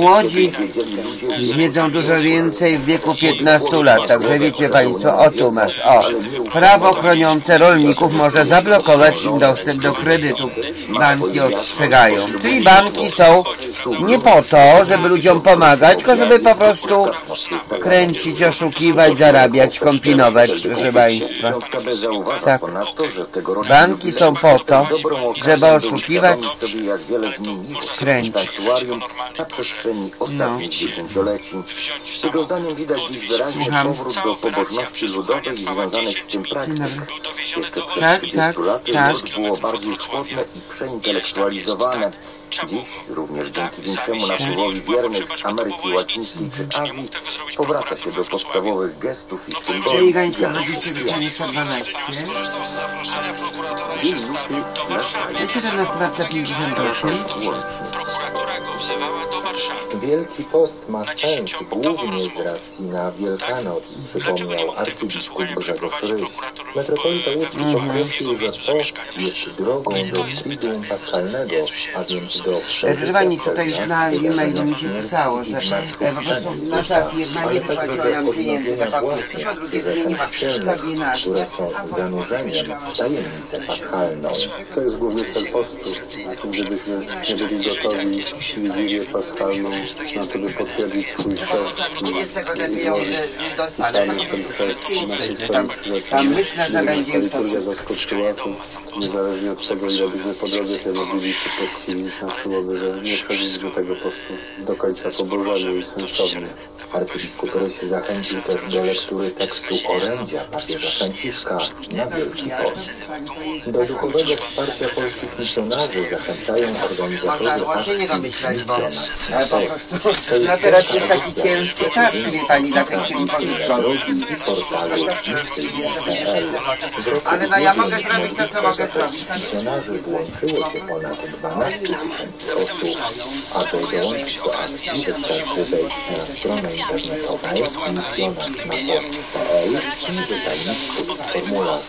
Młodzi wiedzą dużo więcej w wieku 15 lat, także wiecie Państwo, o tu masz, o. Prawo chroniące rolników może zablokować im dostęp do kredytów. Banki ostrzegają. Czyli banki są nie po to, żeby ludziom pomagać, tylko żeby po prostu kręcić, oszukiwać, zarabiać, kombinować, proszę Państwa. Tak. Banki są po to, żeby oszukiwać, kręcić. Przestrzeni ostatnich dziesięcioleci. Jego zdaniem widać dziś wyraźnie Słucham. powrót do pobożności ludowej i związanych z tym praktyk. Jeszcze przed Tak, 30 tak, laty tak. młodź było bardziej chłodne i przeintelektualizowane. Dziś, również dzięki większemu napływowi wiernych z Ameryki Łacińskiej czy Azji, powraca się do podstawowych gestów i Czyli symboli. Gańska 20 12. Skorzystał z zaproszenia prokuratora i się Minuty stawił do Warszawy. Wiecie, że na 58? Prokuratura go wzywała Wielki Post ma sens. głównie z racji na Wielkanoc, przypomniał arcybiskup Grzegorz Ryś. Metropolita Łódzki podkreślił, że post jest drogą do Triduum Paschalnego, a więc do Pani, tutaj na e-mailu mi się pisało, że e, po prostu nasza firma nie wypłaciła nam pieniędzy na pakiet, a drugie zmieniła zabinaczy. które są zanurzeniem w tajemnicę paschalną. To jest główny cel postu. Gdybyśmy nie byli gotowi w Wigilię Paschalną na to, by potwierdzić swój chrzest i 20 te pieniądze nie dostali. sami ten chrzest naszych Tam, swoich tam myślę, że będzie już to liturgia zaskoczyła, to niezależnie od tego, ile byśmy po drodze się modlili czy postili, znaczyłoby, że nie przeżyliśmy tego postu do końca pobożnie i sensownie. Arcybiskup Ryś zachęcił też do lektury tekstu orędzia papieża Franciszka na Wielki Post. Do duchowego wsparcia polskich misjonarzy zachęcają organizatorzy właśnie nie domyślać, bo Misjonarz e, po prostu no teraz jest taki ciężki czas, wie Pani, dla tych, misji.pl. Ale no ja mogę zrobić to, co mogę zrobić. tak? Misjonarzy włączyło się ponad 12 tysięcy osób, aby dołączyć do akcji wystarczy wejść na stronę internetową misjonarz.pl i wypełnić formularz.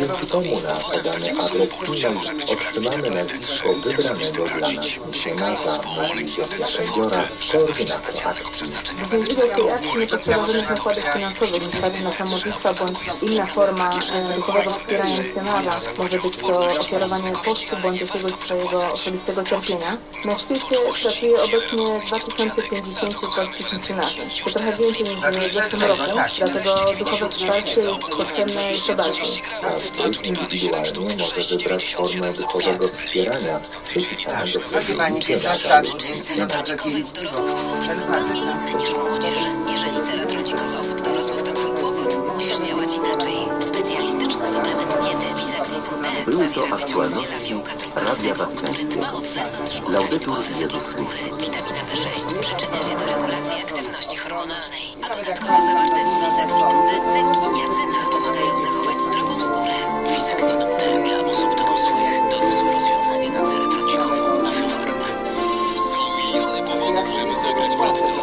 Dzięki temu na podany adres e-mail otrzymamy nazwisko wybranego dla nas. Misjonarza, mówi Zofia Sędziora, koordynator akcji. W udział tej akcji nie potrzeba żadnych nakładów finansowych, niezależna modlitwa bądź inna forma e, duchowego wspierania misjonarza. Może być to ofiarowanie postu bądź jakiegoś swojego osobistego cierpienia. Na świecie pracuje obecnie 2050 polskich misjonarzy. Trochę więcej niż w zeszłym roku, dlatego duchowe wsparcie jest potrzebne jeszcze bardziej. Każdy indywidualnie może wybrać formę duchowego wspierania. Tak, być zupełnie inne niż u młodzieży. Jeżeli cele trądzikowe osób dorosłych to Twój kłopot, musisz działać inaczej. Specjalistyczny suplement diety D. To zawiera wyciąg z Radia truskawego, Watykańskiego. który dba od wewnątrz o Laudetur Jezus skóry. Witamina B6 przyczynia się do regulacji aktywności hormonalnej, a dodatkowo zawarte w Visaxinum D cynk i niacyna pomagają zachować zdrową skórę. Visaxinum D dla osób dorosłych. Dorosłe rozwiązanie na cele trądzikową. Aflofarm. Są miliony powodów, żeby zagrać w lotto.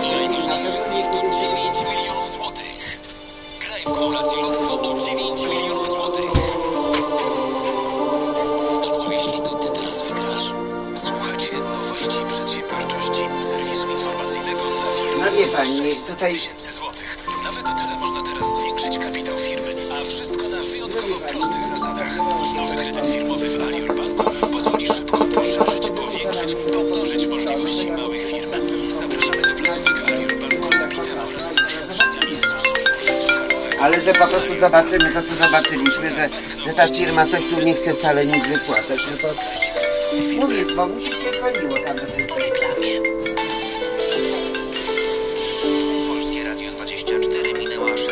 Najważniejszy z nich to 9 milionów złotych. Graj w kumulację lotto tutaj tysięcy złotych. Nawet o tyle można teraz zwiększyć kapitał firmy, a wszystko na wyjątkowo prostych zasadach. Nowy kredyt firmowy w Alior Banku pozwoli szybko poszerzyć, powiększyć, pomnożyć możliwości małych firm. Zapraszamy do placówek Alior Banku z PIT-em oraz zaświadczeniami z ZUS-u ale że po prostu zobaczymy to, co zobaczyliśmy, że, że ta firma coś tu nie chce wcale nic wypłacać, tylko mówię, bo mu się dzwoniło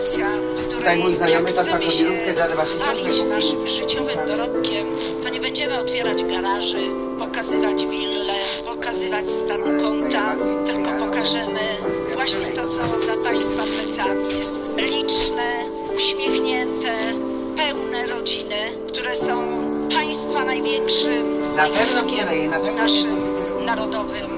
sytuacja, w której tak, znajomy, jak chcemy się chwalić naszym życiowym dorobkiem, to nie będziemy otwierać garaży, pokazywać wille, pokazywać stan konta, tylko pokażemy właśnie to, co za Państwa plecami jest. Liczne, uśmiechnięte, pełne rodziny, które są Państwa największym na pewno naszym narodowym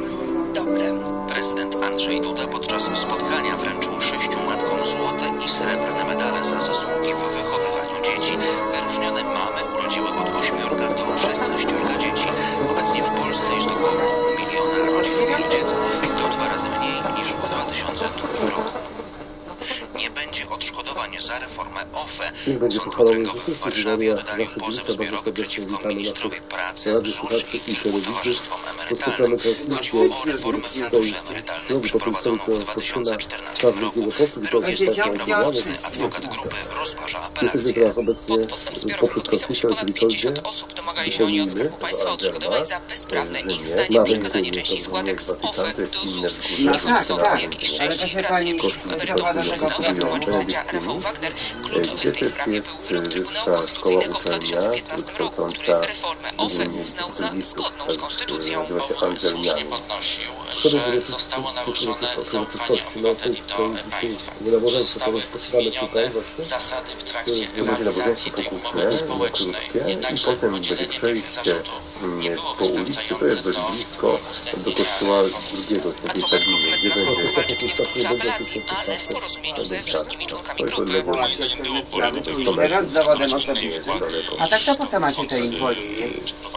dobrem. Prezydent Andrzej Duda podczas spotkania wręczył sześciu matkom złote i srebrne medale za zasługi w wychowywaniu dzieci. Wyróżnione mamy urodziły od ośmiorka do 16 dzieci. Obecnie w Polsce jest około pół miliona rodzin wielodzietnych. To dwa razy mniej niż w 2002 roku. Nie będzie odszkodowań za reformę OFE. Sąd okręgowy w Warszawie oddalił pozew zbiorowy przeciwko ministrowi pracy, ZUS i kilku towarzystwom emerytalnym. Chodziło o reformę funduszy emerytalnych Znowu przeprowadzoną w potem 2014 Czarny roku. Wyrobię jest stopnie taki prawomocny adwokat grupy rozważa apelację. Pod zbiorowym poprzez podpisało się ponad czyli 50 Koldzie. osób. Domagali się oni od Skarbu Państwa odszkodowań za bezprawne ich zdaniem przekazanie części składek z OFE do ZUS. No Zarząd tak, sądu, tak. jak i Ale szczęści proszę rację przyszłych emerytów tego tłumaczył sędzia Rafał Wagner. Kluczowy w tej sprawie był wyrok Trybunału Konstytucyjnego w 2015 roku, który reformę OFE uznał za zgodną z konstytucją. Nazywa się podnosił, Szkoda, że to- zostało to- to- naruszone to- to- to- zaufanie to- to- obywateli to- do to- państwa. to- Zostały zmienione zasady w trakcie To realizacji tej umowy społecznej. Jednakże potem podzielenie tych zarzutów nie mm, było po ulicy, to jest wystarczające. do blisko do kościoła drugiego świętej Sabiny, gdzie będzie ale w porozumieniu ze wszystkimi członkami grupy. Moim zdaniem było pole do tego, Teraz z dowodem osobistym. A tak to po co macie te y,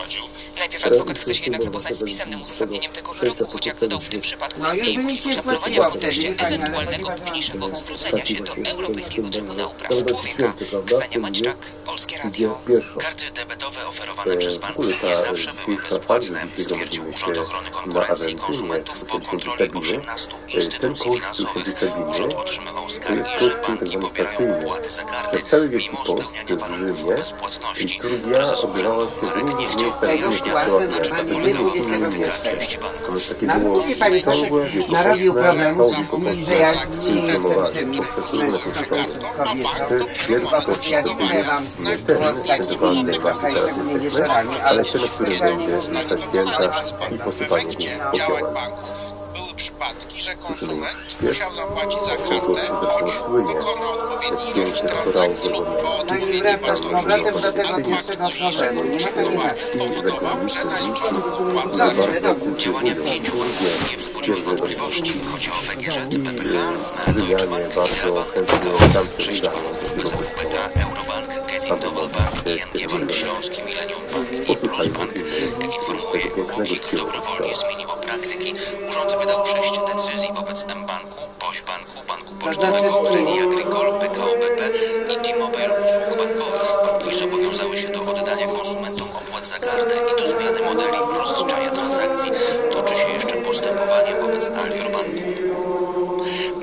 przeprowadził. Najpierw adwokat chce się jednak zapoznać z pisemnym uzasadnieniem tego wyroku, choć jak dodał w tym przypadku istnieje możliwość apelowania w kontekście ewentualnego późniejszego zwrócenia się do Europejskiego Trybunału Praw Człowieka. Ksenia Maćczak, Polskie Radio. Karty debetowe oferowane przez ta nie zawsze były bezpłatne, stwierdził Urząd Ochrony Konkurencji i Konsumentów po kontroli Sabinie, 18 e, ten instytucji finansowych. Urząd otrzymywał skargi, że banki pobierają opłaty za karty, mimo spełniania warunków bezpłatności. Prezes urzędu Marek nie chciał na czym pani nie polegała 21. praktyka części To banków. jest takie Na było mówi pani ciągłe, narobił problemu, mówi, że ja nie jestem tym kobietą. Chyba nie nie z takimi zdecydowany wakańcami, właśnie wieczorami, ale który będzie msza święta i posypanie popiołem. Były przypadki, że konsument musiał zapłacić za kartę, choć słynie, wykona odpowiedni jak ilość piękny transakcji lub po odpowiedniej wartości. A ma pani przechowywania racji. powodował, że naliczono opłatę. Działania pięciu banków nie wzbudziły wątpliwości. Chodzi o PGŻ PPH, Deutsche Bank, Idealbank, chętnie PKO, sześć banków Eurobank, Getin Global Bank, ING Bank Śląski, Millennium Bank i Plus Bank. UOKiK, dobrowolnie zmieniło praktyki. Urząd wydał sześć decyzji wobec M-Banku, Boś Banku, Banku Pocztowego, Credit Agricole, PKO BP i T-Mobile Usług Bankowych. Banki zobowiązały się do oddania konsumentom opłat za kartę i do zmiany modeli rozliczania transakcji. Toczy się jeszcze postępowanie wobec Alior Banku.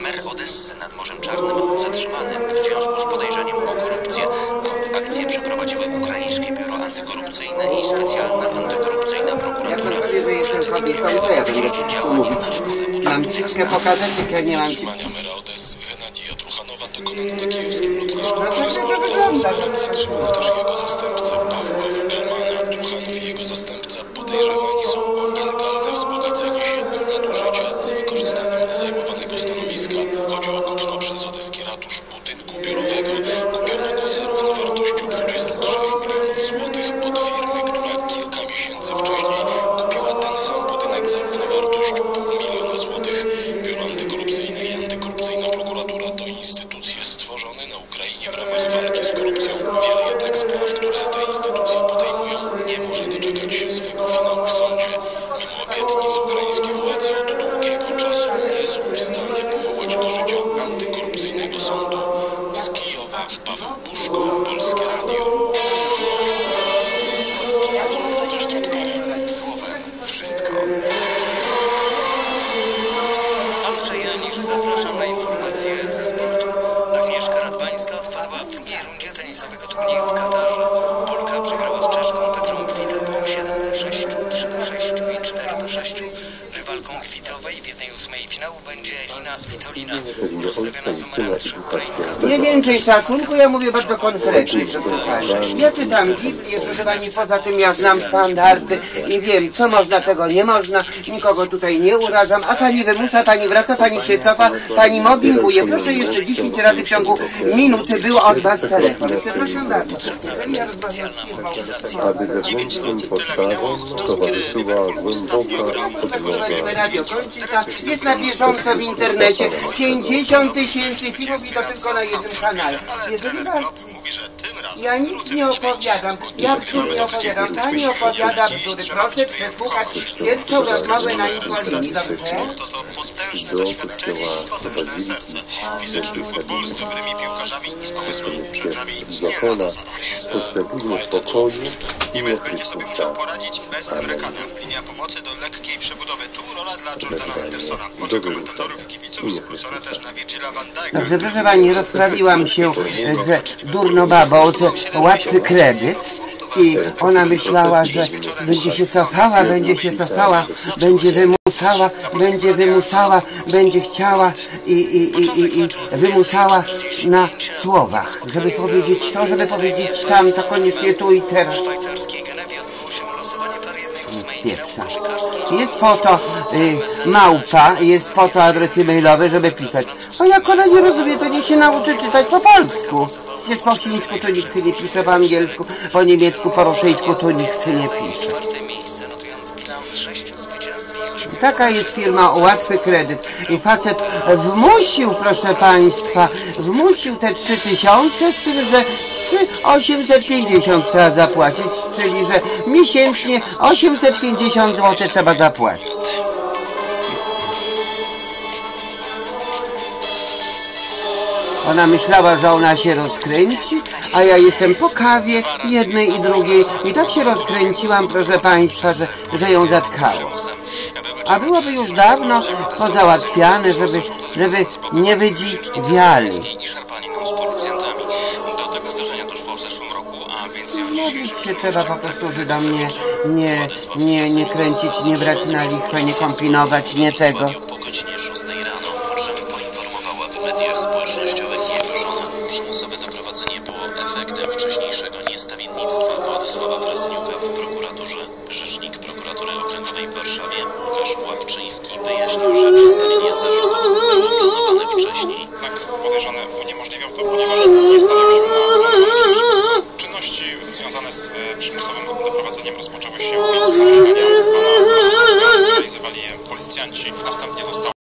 Mer Odessy nad Morzem Czarnym zatrzymany w związku z podejrzeniem o korupcję. Akcję przeprowadziły ukraińskie biuro antykorupcyjne i specjalna antykorupcyjna. Urzędnik miał się dopuścić działań na szkodę Mam pokazać, jak ja nie mam Zatrzymania mera Odessy Genadija Truchanowa dokonano na kijowskim lotnisku. To z też jego zastępcę Pawła Węgelmana. Truchanow i jego zastępca podejrzewani są o nielegalne wzbogacenie się i nadużycia z wykorzystaniem zajmowanego stanowiska. Chodzi o kupno przez odeski ratusz budynku biurowego. W sądzie. Mimo obietnic ukraińskie władze od długiego czasu nie są w stanie powołać do życia antykorupcyjnego sądu. Z Kijowa Paweł Buszko, Polskie Radio. Polskie Radio 24. Słowem wszystko. Andrzej Janisz, zapraszam na informacje ze sportu. Agnieszka Radwańska odpadła w drugiej rundzie tenisowego turnieju w Katarze. Yeah. Nie więcej szacunku, ja mówię bardzo konkretnie, proszę pani. Ja czytam Biblię, proszę pani, poza tym ja znam standardy i wiem, co można, czego nie można. Nikogo tutaj nie urażam, a pani wymusza, pani wraca, pani się cofa, pani mobbinguje. Proszę jeszcze 10 razy w ciągu minuty było od was telefon. Przepraszam bardzo. Aby zewnętrznym towarzyszyła głęboka jest na bieżąco w internecie. 50 tysięcy filmów i to tylko na jednym kanale. Jeżeli was ja nic nie opowiadam. Ja bzdur nie opowiadam. Pani opowiada bzdury. Proszę przesłuchać pierwszą rozmowę na infolinii. Dobrze? Do kościoła prowadzili Fizyczny futbol z dobrymi piłkarzami i z pomysłami nie zakona i będzie sobie musiał poradzić bez Amerykana. Linia pomocy do lekkiej przebudowy. Tu rola dla Jordana Hendersona. Oczy komentatorów i kibiców zwrócone też na Virgila van Dijk'a. Dobrze, proszę pani, rozprawiłam się z durnobabą, z łatwy kredyt. I ona myślała, że będzie się cofała, będzie się cofała, będzie wymuszała, będzie wymuszała, będzie chciała i, i, i, i, i wymuszała na słowach, żeby powiedzieć to, żeby powiedzieć tam, to koniecznie tu i teraz. Się Jest po to y, małpa, jest po to adresy mailowe, żeby pisać. A jak ona nie rozumie, to niech się nauczy czytać po polsku. Przecież po chińsku to nikt nie pisze, po angielsku, po niemiecku, po rosyjsku to nikt nie pisze. Taka jest firma o łatwy kredyt. I facet wmusił, proszę Państwa, wmusił te 3000 z tym, że 3850 trzeba zapłacić, czyli że miesięcznie 850 zł trzeba zapłacić. Ona myślała, że ona się rozkręci, a ja jestem po kawie jednej i drugiej i tak się rozkręciłam, proszę Państwa, że, że ją zatkało. A byłoby już dawno pozałatwiane, żeby, żeby nie wydziwiali. i szarpaniną z policjantami. Do tego zdarzenia doszło w zeszłym roku, a więcej o Mówić się trzeba po prostu, że do mnie nie, nie, nie kręcić, nie brać na lichwę, nie kombinować, nie tego. Po godzinie 6 rano, poinformowała w mediach społecznościowych jego żona. Przymusowe doprowadzenie było efektem wcześniejszego niestawiennictwa Władysława Frasyniuka w prokuraturze.